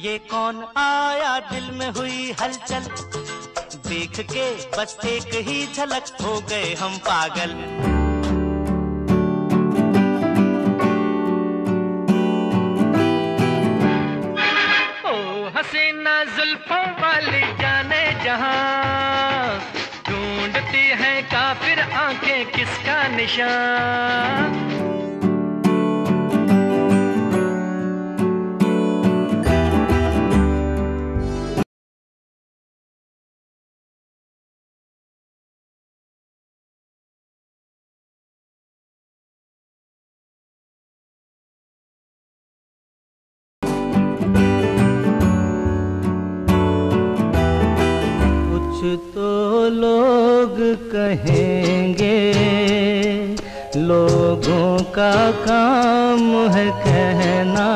ये कौन आया दिल में हुई हलचल? देख के बस एक ही झलक हो गए हम पागल। ओ, हसीना जुल्फों वाली जाने जहाँ। ढूंढती है काफिर आँखें किसका निशान? कुछ तो लोग कहेंगे लोगों का काम है कहना।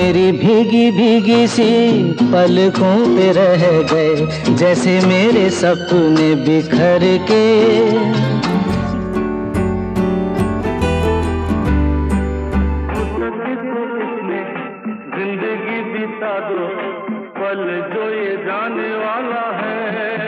मेरी भीगी भीगी सी पलकों पे रह गए, जैसे मेरे सपने बिखर के। ज़िंदगी बिता दो, पल जो ये जाने वाला है।